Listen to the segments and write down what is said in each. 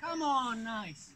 Come on, nice.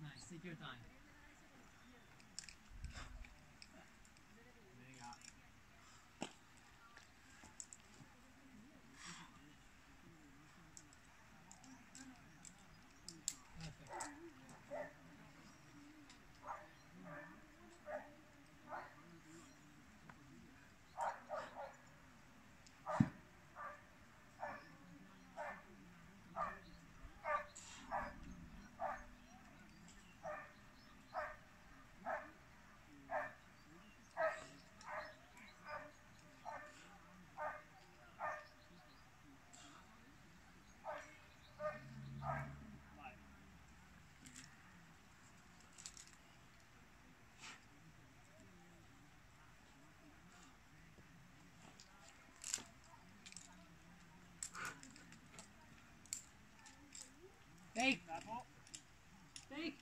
Nice, take your time. Fake. Fake.